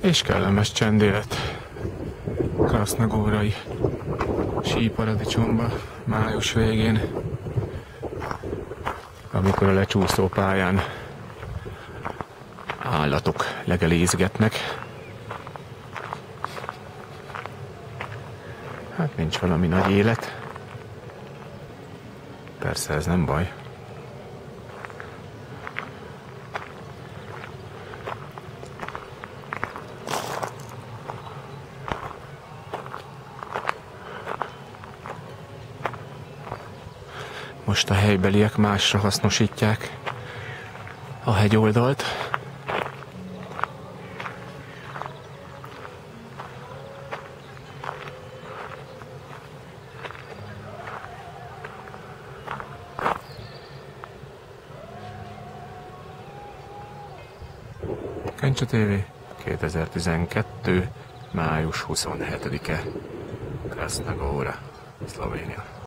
És kellemes csendélet. Krasznagórai síparadicsomba május végén, amikor a lecsúszó pályán állatok legelézgetnek. Hát nincs valami nagy élet. Persze ez nem baj. Most a helybeliek másra hasznosítják a hegyoldalt. Kencsa TV 2012. május 27-e Krasznagóra, Szlovénia.